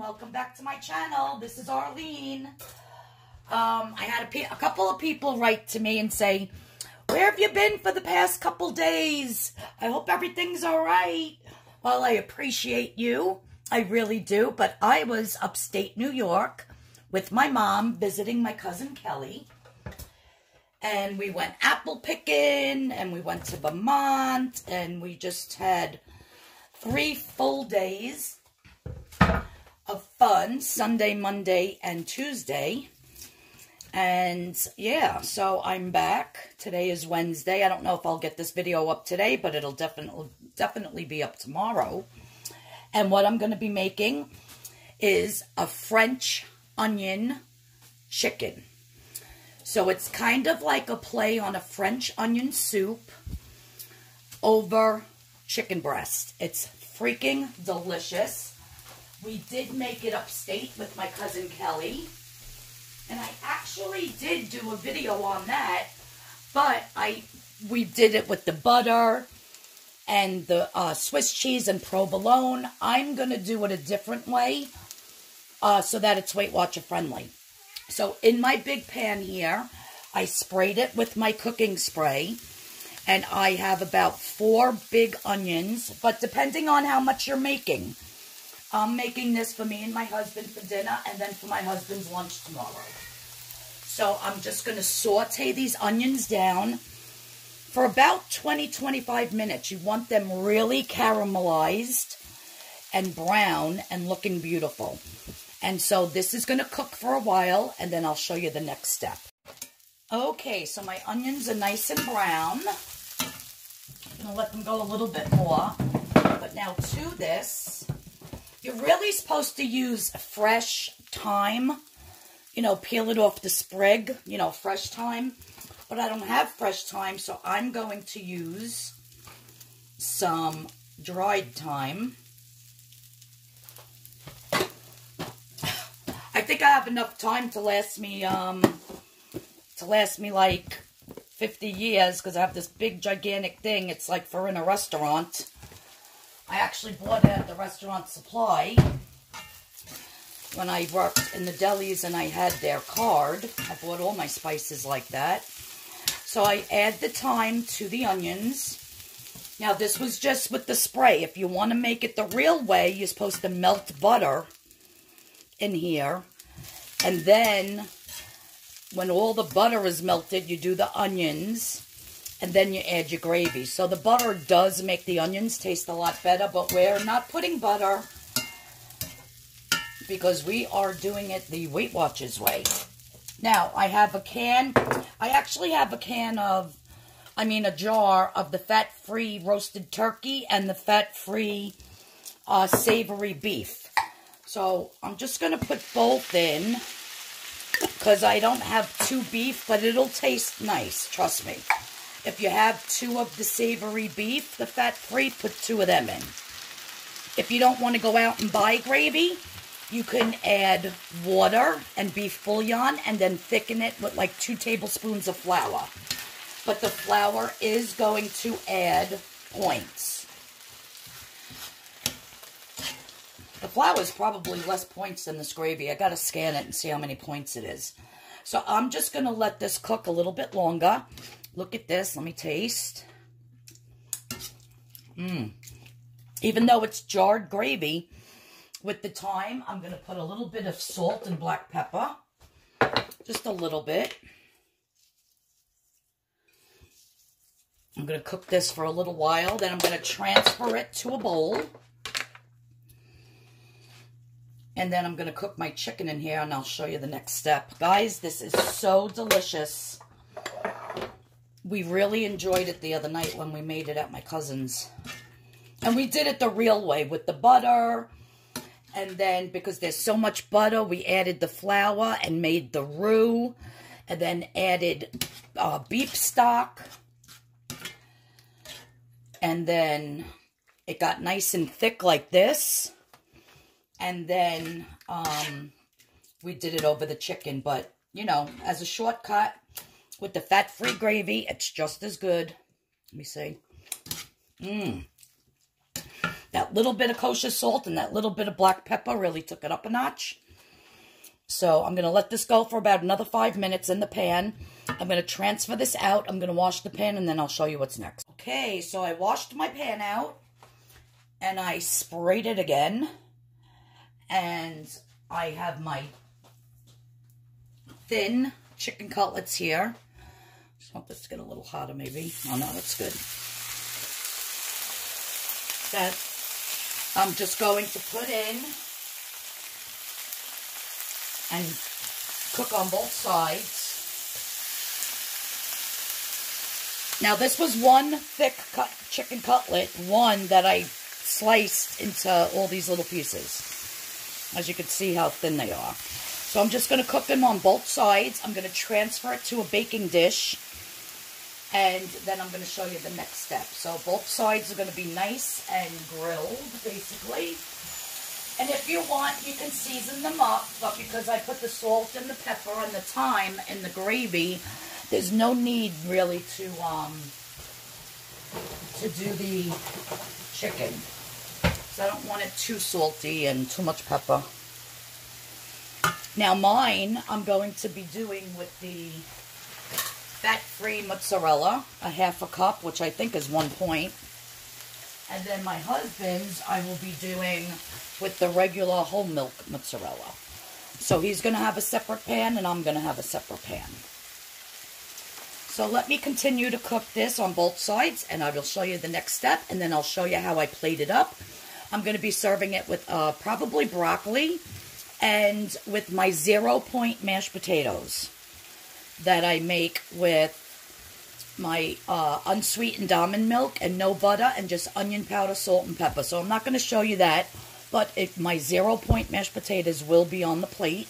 welcome back to my channel. This is Arlene. Um, I had a, a, couple of people write to me and say, where have you been for the past couple days? I hope everything's all right. Well, I appreciate you. I really do. But I was upstate New York with my mom visiting my cousin Kelly. And we went apple picking and we went to Vermont and we just had three full days of fun Sunday, Monday, and Tuesday. And yeah, so I'm back. Today is Wednesday. I don't know if I'll get this video up today, but it'll definitely definitely be up tomorrow. And what I'm going to be making is a French onion chicken. So it's kind of like a play on a French onion soup over chicken breast. It's freaking delicious. We did make it upstate with my cousin Kelly. And I actually did do a video on that. But I we did it with the butter and the uh, Swiss cheese and provolone. I'm going to do it a different way uh, so that it's Weight Watcher friendly. So in my big pan here, I sprayed it with my cooking spray. And I have about four big onions. But depending on how much you're making, I'm making this for me and my husband for dinner and then for my husband's lunch tomorrow. So I'm just going to saute these onions down for about 20-25 minutes. You want them really caramelized and brown and looking beautiful. And so this is going to cook for a while and then I'll show you the next step. Okay, so my onions are nice and brown. I'm going to let them go a little bit more. But now to this, you're really supposed to use fresh thyme. You know, peel it off the sprig, you know, fresh thyme. But I don't have fresh thyme, so I'm going to use some dried thyme. I think I have enough thyme to last me, um, to last me like 50 years because I have this big gigantic thing. It's like for in a restaurant. I actually bought it at the restaurant supply when I worked in the delis and I had their card. I bought all my spices like that. So I add the thyme to the onions. Now this was just with the spray. If you want to make it the real way, you're supposed to melt butter in here. And then when all the butter is melted, you do the onions and then you add your gravy. So the butter does make the onions taste a lot better, but we're not putting butter because we are doing it the Weight Watchers way. Now, I have a can, I actually have a can of, I mean a jar of the fat-free roasted turkey and the fat-free uh, savory beef. So, I'm just going to put both in because I don't have two beef, but it'll taste nice, trust me. If you have two of the savory beef, the fat-free, put two of them in. If you don't want to go out and buy gravy, you can add water and beef bouillon and then thicken it with like two tablespoons of flour. But the flour is going to add points. The flour is probably less points than this gravy. I got to scan it and see how many points it is. So I'm just going to let this cook a little bit longer. Look at this. Let me taste. Mmm. Even though it's jarred gravy, with the thyme, I'm going to put a little bit of salt and black pepper. Just a little bit. I'm going to cook this for a little while. Then I'm going to transfer it to a bowl. And then I'm going to cook my chicken in here, and I'll show you the next step. Guys, this is so delicious we really enjoyed it the other night when we made it at my cousin's. And we did it the real way with the butter. And then because there's so much butter, we added the flour and made the roux. And then added uh, beef stock. And then it got nice and thick like this. And then um, we did it over the chicken. But, you know, as a shortcut, with the fat-free gravy, it's just as good. Let me see. Mmm. That little bit of kosher salt and that little bit of black pepper really took it up a notch. So I'm going to let this go for about another five minutes in the pan. I'm going to transfer this out. I'm going to wash the pan and then I'll show you what's next. Okay, so I washed my pan out and I sprayed it again. And I have my thin chicken cutlets here. Just want this to get a little hotter maybe. Oh no, that's good. That I'm just going to put in and cook on both sides. Now this was one thick cut chicken cutlet, one that I sliced into all these little pieces. As you can see how thin they are. So I'm just going to cook them on both sides. I'm going to transfer it to a baking dish. And then I'm going to show you the next step. So both sides are going to be nice and grilled, basically. And if you want, you can season them up, but because I put the salt and the pepper and the thyme in the gravy, there's no need really to um, to do the chicken. So I don't want it too salty and too much pepper. Now mine, I'm going to be doing with the fat-free mozzarella, a half a cup, which I think is one point. And then my husband's, I will be doing with the regular whole milk mozzarella. So he's going to have a separate pan and I'm going to have a separate pan. So let me continue to cook this on both sides and I will show you the next step and then I'll show you how I plate it up. I'm going to be serving it with uh, probably broccoli and with my zero point mashed potatoes that I make with my uh, unsweetened almond milk and no butter and just onion powder, salt, and pepper. So I'm not going to show you that, but it, my zero point mashed potatoes will be on the plate.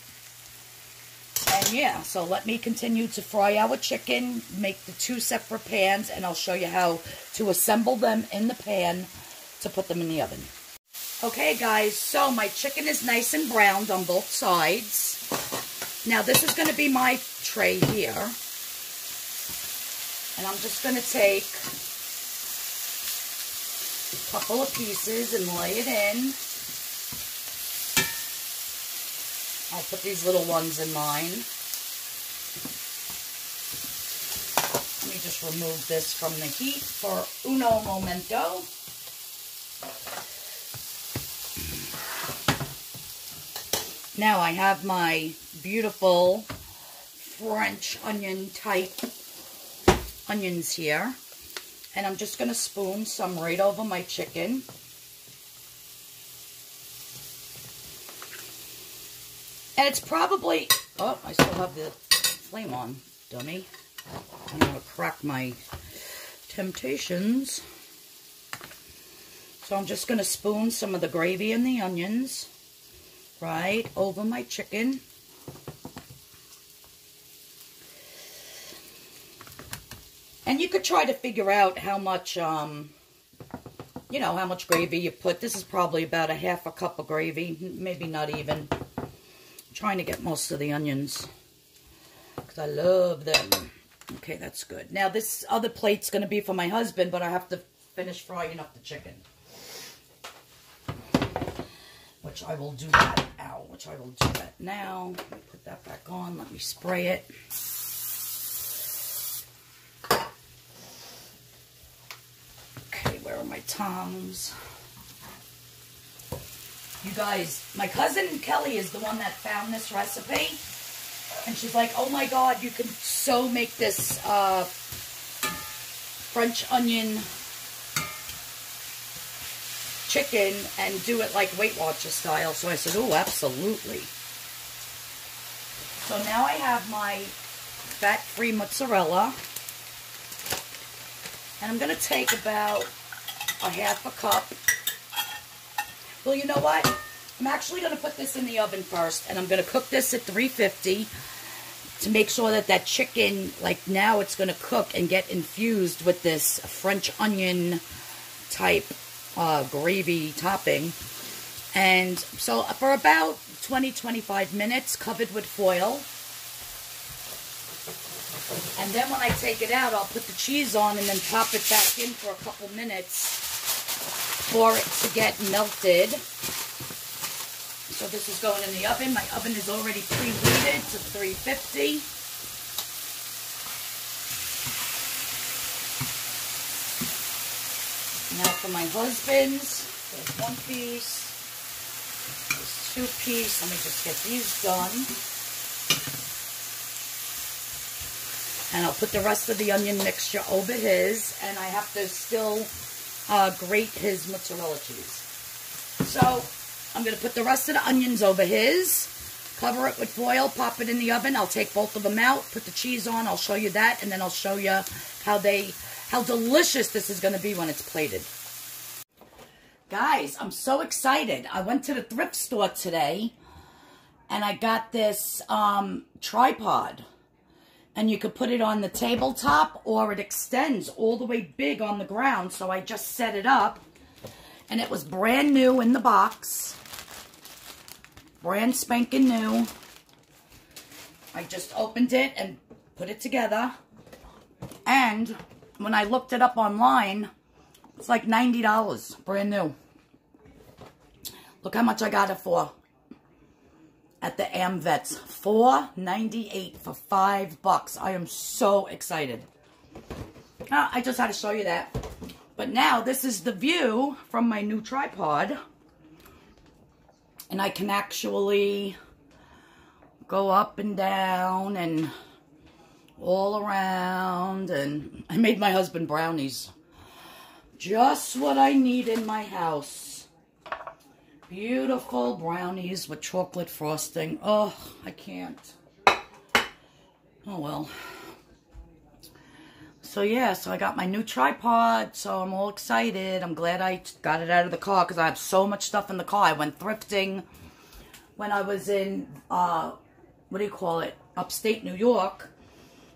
And yeah, so let me continue to fry our chicken, make the two separate pans, and I'll show you how to assemble them in the pan to put them in the oven. Okay, guys, so my chicken is nice and browned on both sides. Now, this is going to be my tray here. And I'm just going to take a couple of pieces and lay it in. I'll put these little ones in mine. Let me just remove this from the heat for uno momento. Now I have my beautiful French onion type onions here. And I'm just going to spoon some right over my chicken. And it's probably, oh, I still have the flame on, dummy. I'm going to crack my temptations. So I'm just going to spoon some of the gravy and the onions right over my chicken. And you could try to figure out how much, um, you know, how much gravy you put. This is probably about a half a cup of gravy, maybe not even. I'm trying to get most of the onions because I love them. Okay, that's good. Now, this other plate's going to be for my husband, but I have to finish frying up the chicken. Which I will do that now, which I will do that now. Put that back on. Let me spray it. where are my tongs? You guys, my cousin Kelly is the one that found this recipe. And she's like, oh my god, you can so make this uh, French onion chicken and do it like Weight Watcher style. So I said, oh, absolutely. So now I have my fat-free mozzarella. And I'm going to take about a half a cup. Well, you know what? I'm actually going to put this in the oven first, and I'm going to cook this at 350 to make sure that that chicken, like now it's going to cook and get infused with this French onion type uh, gravy topping. And so for about 20-25 minutes, covered with foil. And then when I take it out, I'll put the cheese on and then pop it back in for a couple minutes for it to get melted. So this is going in the oven. My oven is already preheated to 350. Now for my husband's, there's one piece, there's two piece. Let me just get these done. And I'll put the rest of the onion mixture over his. And I have to still uh, grate his mozzarella cheese. So I'm going to put the rest of the onions over his. Cover it with foil, pop it in the oven. I'll take both of them out, put the cheese on. I'll show you that. And then I'll show you how they, how delicious this is going to be when it's plated. Guys, I'm so excited. I went to the thrift store today and I got this um, tripod and you could put it on the tabletop or it extends all the way big on the ground. So I just set it up and it was brand new in the box. Brand spanking new. I just opened it and put it together. And when I looked it up online, it's like $90, brand new. Look how much I got it for at the AmVets. Four ninety eight for five bucks. I am so excited. Uh, I just had to show you that. But now this is the view from my new tripod. And I can actually go up and down and all around. And I made my husband brownies. Just what I need in my house. Beautiful brownies with chocolate frosting. Oh, I can't. Oh, well. So, yeah, so I got my new tripod, so I'm all excited. I'm glad I got it out of the car because I have so much stuff in the car. I went thrifting when I was in, uh, what do you call it, upstate New York.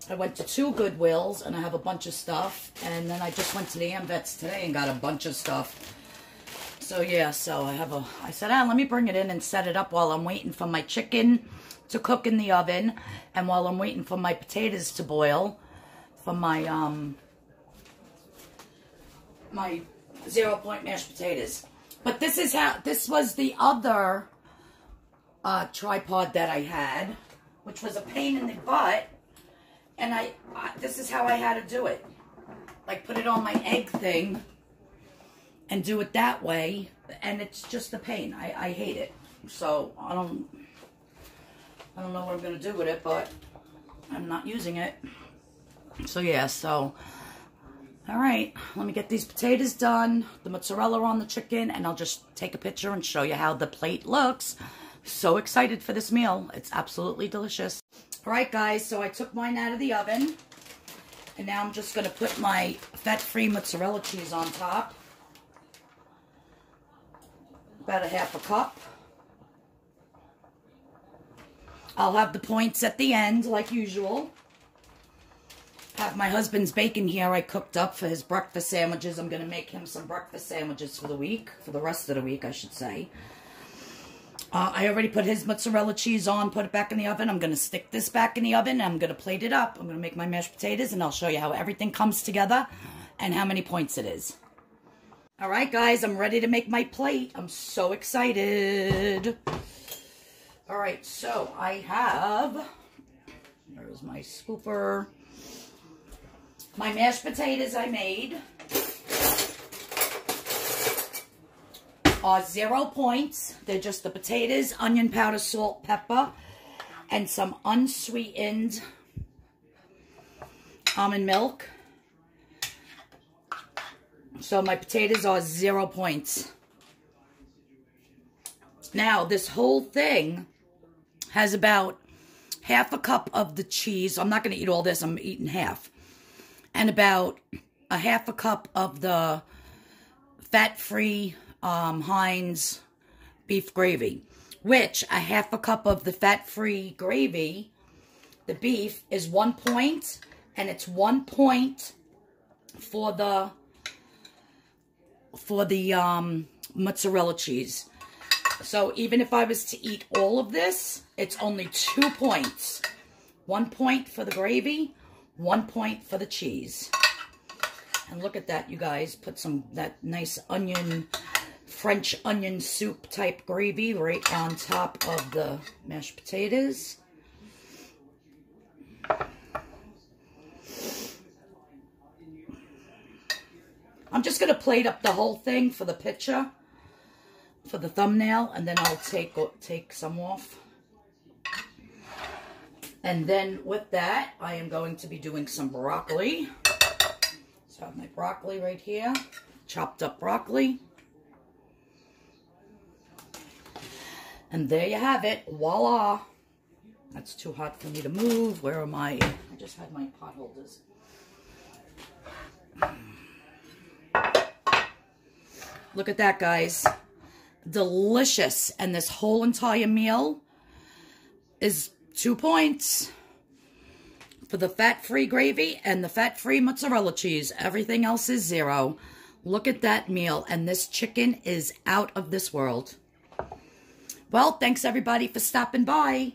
I went to two Goodwills, and I have a bunch of stuff. And then I just went to the AmVets today and got a bunch of stuff. So yeah, so I have a, I said, ah, let me bring it in and set it up while I'm waiting for my chicken to cook in the oven and while I'm waiting for my potatoes to boil for my, um, my zero point mashed potatoes. But this is how, this was the other, uh, tripod that I had, which was a pain in the butt. And I, I this is how I had to do it. Like put it on my egg thing and do it that way, and it's just a pain. I, I hate it. So I don't I don't know what I'm gonna do with it, but I'm not using it. So yeah, so all right, let me get these potatoes done, the mozzarella on the chicken, and I'll just take a picture and show you how the plate looks. So excited for this meal. It's absolutely delicious. All right, guys, so I took mine out of the oven. And now I'm just going to put my fat-free mozzarella cheese on top about a half a cup. I'll have the points at the end, like usual. Have my husband's bacon here I cooked up for his breakfast sandwiches. I'm going to make him some breakfast sandwiches for the week, for the rest of the week, I should say. Uh, I already put his mozzarella cheese on, put it back in the oven. I'm going to stick this back in the oven. I'm going to plate it up. I'm going to make my mashed potatoes, and I'll show you how everything comes together and how many points it is. All right, guys, I'm ready to make my plate. I'm so excited. All right, so I have, there's my scooper, my mashed potatoes I made are zero points. They're just the potatoes, onion powder, salt, pepper, and some unsweetened almond milk. So my potatoes are zero points. Now, this whole thing has about half a cup of the cheese. I'm not going to eat all this. I'm eating half. And about a half a cup of the fat-free um, Heinz beef gravy. Which, a half a cup of the fat-free gravy, the beef, is one. And it's one point for the for the um, mozzarella cheese. So even if I was to eat all of this, it's only two points. One point for the gravy, one point for the cheese. And look at that, you guys. Put some, that nice onion, French onion soup type gravy right on top of the mashed potatoes. I'm just going to plate up the whole thing for the picture, for the thumbnail, and then I'll take, take some off. And then with that, I am going to be doing some broccoli. So I have my broccoli right here, chopped up broccoli. And there you have it, voila. That's too hot for me to move. Where are my, I just had my pot holders. Look at that, guys. Delicious. And this whole entire meal is two points for the fat-free gravy and the fat-free mozzarella cheese. Everything else is zero. Look at that meal. And this chicken is out of this world. Well, thanks everybody for stopping by.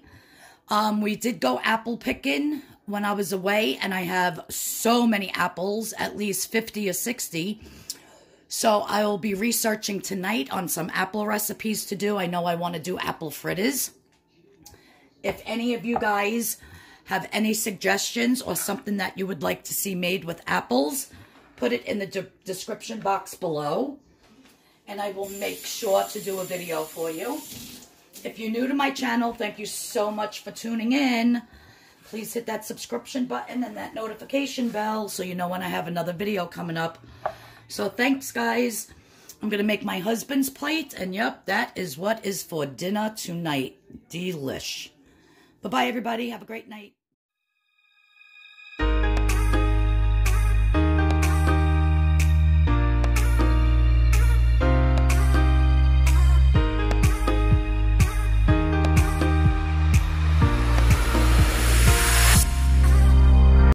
Um, we did go apple picking when I was away, and I have so many apples, at least 50 or 60. So I will be researching tonight on some apple recipes to do. I know I want to do apple fritters. If any of you guys have any suggestions or something that you would like to see made with apples, put it in the de description box below. And I will make sure to do a video for you. If you're new to my channel, thank you so much for tuning in. Please hit that subscription button and that notification bell so you know when I have another video coming up. So thanks, guys. I'm going to make my husband's plate. And yep, that is what is for dinner tonight. Delish. Bye-bye, everybody. Have a great night.